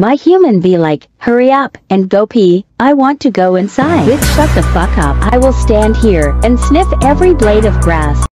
My human be like, hurry up and go pee, I want to go inside. Bitch shut the fuck up. I will stand here and sniff every blade of grass.